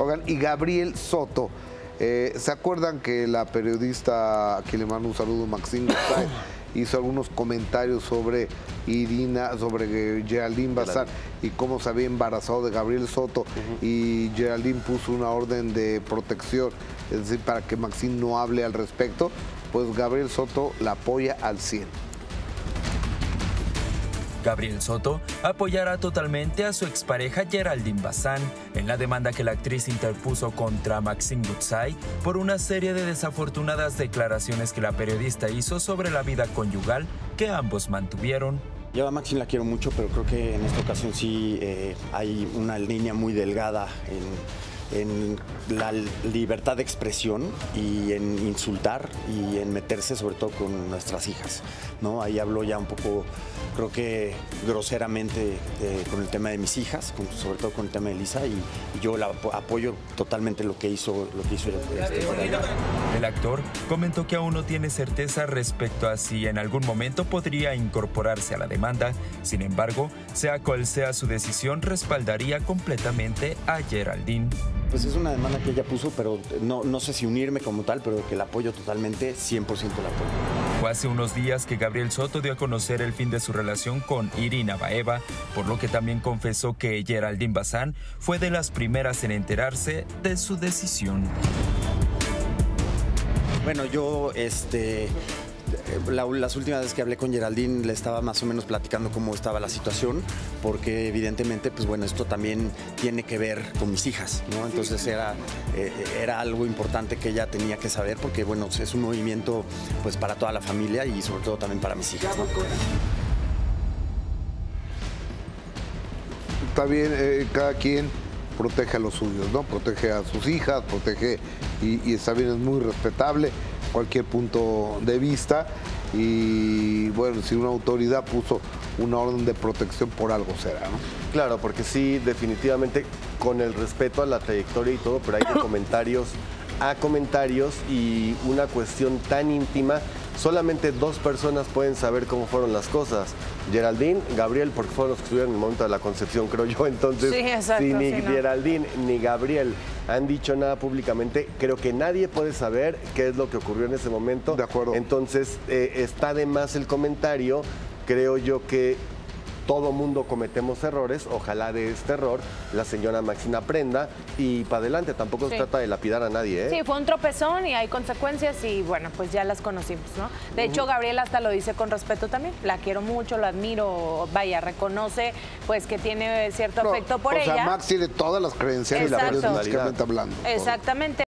Oigan, y Gabriel Soto. Eh, ¿Se acuerdan que la periodista, a quien le mando un saludo, Maxine hizo algunos comentarios sobre Irina, sobre Geraldine Bazar y cómo se había embarazado de Gabriel Soto y Geraldine puso una orden de protección, es decir, para que Maxine no hable al respecto, pues Gabriel Soto la apoya al 100. Gabriel Soto apoyará totalmente a su expareja Geraldine Bazán en la demanda que la actriz interpuso contra Maxine Gutsai por una serie de desafortunadas declaraciones que la periodista hizo sobre la vida conyugal que ambos mantuvieron. Yo a Maxine la quiero mucho, pero creo que en esta ocasión sí eh, hay una línea muy delgada en en la libertad de expresión y en insultar y en meterse sobre todo con nuestras hijas. ¿no? Ahí hablo ya un poco, creo que groseramente eh, con el tema de mis hijas, sobre todo con el tema de Elisa y, yo la apoyo totalmente lo que hizo, lo que hizo este, El actor comentó que aún no tiene certeza respecto a si en algún momento podría incorporarse a la demanda, sin embargo, sea cual sea su decisión, respaldaría completamente a Geraldine. Pues es una demanda que ella puso, pero no, no sé si unirme como tal, pero que la apoyo totalmente, 100% la apoyo. Fue hace unos días que Gabriel Soto dio a conocer el fin de su relación con Irina Baeva, por lo que también confesó que Geraldine Bazán fue de las primeras en enterarse de su decisión. Bueno, yo este las últimas veces que hablé con Geraldine le estaba más o menos platicando cómo estaba la situación, porque evidentemente, pues bueno, esto también tiene que ver con mis hijas, ¿no? Entonces era, eh, era algo importante que ella tenía que saber, porque bueno, es un movimiento pues para toda la familia y sobre todo también para mis hijas. Está bien, eh, cada quien protege a los suyos, ¿no? Protege a sus hijas, protege, y, y está bien, es muy respetable cualquier punto de vista y bueno, si una autoridad puso una orden de protección por algo será, ¿no? Claro, porque sí, definitivamente con el respeto a la trayectoria y todo, pero hay de comentarios a comentarios y una cuestión tan íntima solamente dos personas pueden saber cómo fueron las cosas. Geraldine, Gabriel, porque fueron los que estuvieron en el momento de la concepción, creo yo. Entonces, si ni Geraldine ni Gabriel han dicho nada públicamente, creo que nadie puede saber qué es lo que ocurrió en ese momento. De acuerdo. Entonces, eh, está de más el comentario. Creo yo que todo mundo cometemos errores, ojalá de este error la señora Maxina aprenda y para adelante, tampoco se trata de lapidar a nadie. ¿eh? Sí, fue un tropezón y hay consecuencias y bueno, pues ya las conocimos, ¿no? De hecho, Gabriela hasta lo dice con respeto también, la quiero mucho, la admiro, vaya, reconoce pues que tiene cierto afecto por ella. O sea, Max tiene todas las creencias y la hablando. Exactamente.